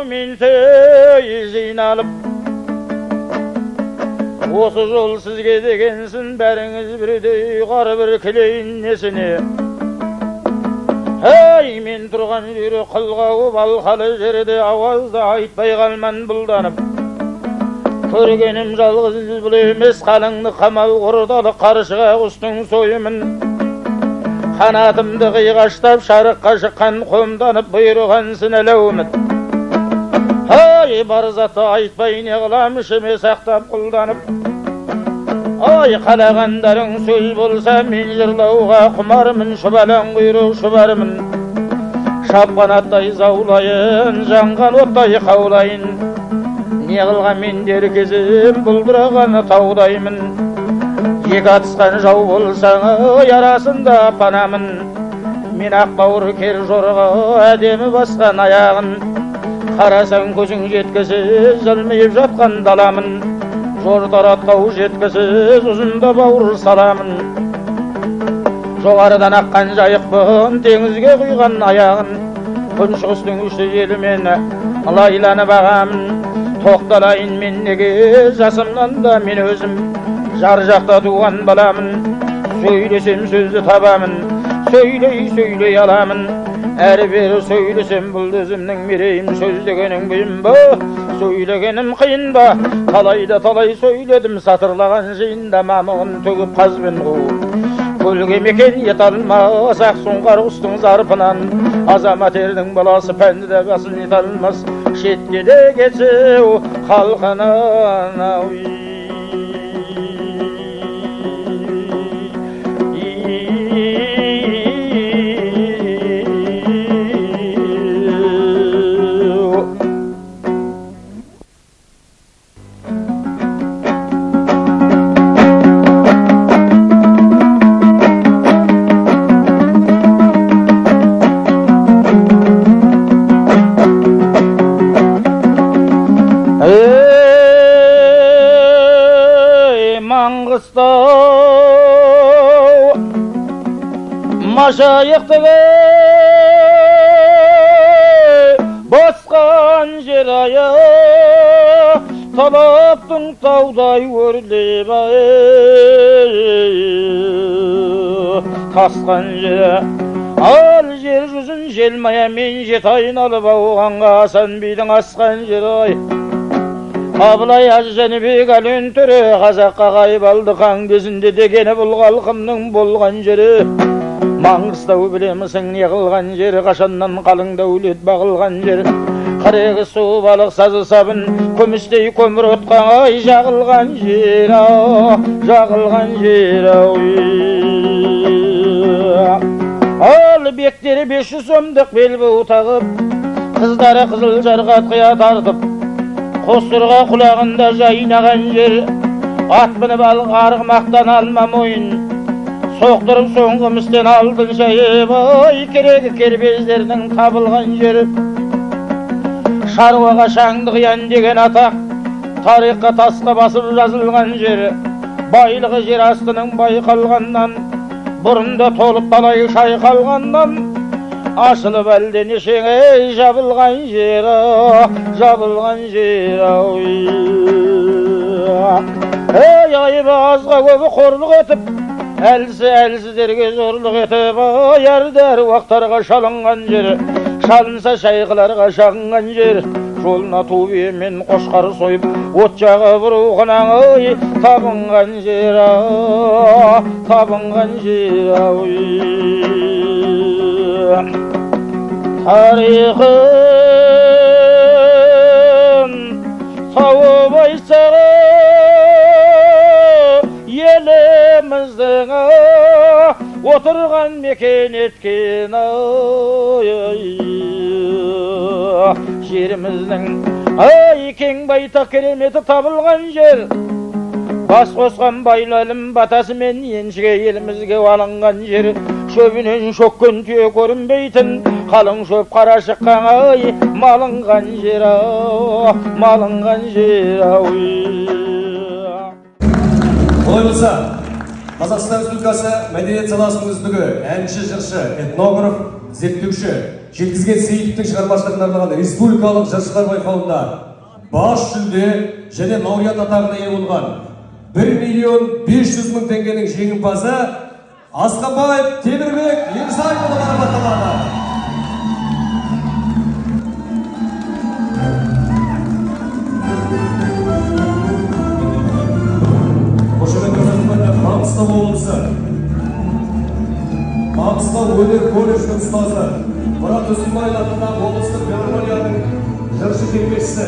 жаумен жиналып осы жол сізге дегенсін бәріңіз бірдей қар кілейін несіне. Әй мен тұрған жері қылғауып алқалы жерде ауазды айтпай қалман бұлданып. Көргенім жалғыз бұл емес қалыңды қамал құрдалы қаршыға құстың сойымын. Қанатымды қиғаштап шарыққа шыққан қомданып бұйырған әлі үміт ай бар заты айтпай не қылам ішіме сақтап құлданып ай қалағандарың сөз болса мен жырлауға құмармын шұбалаң құйрық шұбармын шапқан аттай заулайын жанған оттай қаулайын не қылған мен дер кезім бұлдыраған таудаймын екі атысқан жау болсаң ярасында панамын мен ақ бауыр кер жорға әдемі басқан аяғын қарасаң көзің жеткісіз жылмиып жатқан даламын. Жор таратқау жеткісіз ұзында бауыр саламын. Жоғарыдан аққан жайықпын теңізге құйған аяғын. Күншығыстың үші елімен лайланып ағамын тоқталайын мен неге жасымнан да мен өзім. Жар жақта туған баламын сөйлесем сөзді табамын. Сөйлей сөйлей аламын. Әрі бері сөйлесем бұл өзімнің мерейім сөз дегенің бұйым ба сөйлегенім қиын ба талайда талай сөйледім сатырлаған жиында мамығын төгіп қазбен қуып көлге мекен ете алмас ақ сұңқар құстың зарпынан азамат ердің баласы пәнді де басын ете алмас шетке де кетсе халқынан маңғыстау машайықтығы басқан жер ая талаптың таудай өрлеп тасқан жер ал жер жүзін желмаямен жет айналып ауғанға асан бидің асқан жері ай абылай әз жәнібек әлен төре қазаққа қайбалды қан кезінде дегені бұл халқымның болған жері маңғыстау білемісің не қылған жері қашаннан қалың дәулет бағылған жер қырығы су балық сазы сабын күмістей көмір отқан ай жағылған жер ау жағылған жер ау ал бектері бес жүз сомдық белбеу тағып қыздары қызыл жарғат қия тартып қосырға құлағында жайнаған жер. Ат мініп арғымақтан алма мойын. Соқтырып соңғы містен алтын шайып ой керегі кербездердің табылған жері. Шаруаға шаңды қиян деген атақ тарихқа тасқа басып жазылған жері байлығы жер астының байқалғаннан. Бұрында толып талай шайқалғаннан. Ашылып әлденешеңе жабылған жер жабылған жер ау ей айбазға көбі қорлық етіп әлсі әлсіздерге зорлық етіп ай әрді әруақтарға шалынған жер шалынса шайқыларға шағынған жер жолына ту мен қошқар сойып от жағып рухынан ой табынған жер табынған жер ау тарихын сауып айтсағы еліміздің отырған мекен еткен жеріміздің ай кең байтақ кереметі табылған жер бас қосқан байлалым батасымен еншіге елімізге алынған жер шөбінен шөккен түйе көрінбейтін қалың шөп қара шыққан ай малынған жер ау малынған жер ау олай болса қазақстан республикасы мәдениет саласының үздігі әнші жыршы этнограф зерттеуші жеткізген сейітовтің шығармашылығына арналған республикалық жыршылар байқауында бас жүлде және лауреат атағына ие болған 1 миллион 500 мың теңгенің жеңімпазы Асқабаев Темірбек Ерсайұлы марапатталады. маңғыстау облысы маңғыстау өнер колледжінің ұстазы мұрат үсенбаев атындағы облыстық филармонияның жыршы термешісі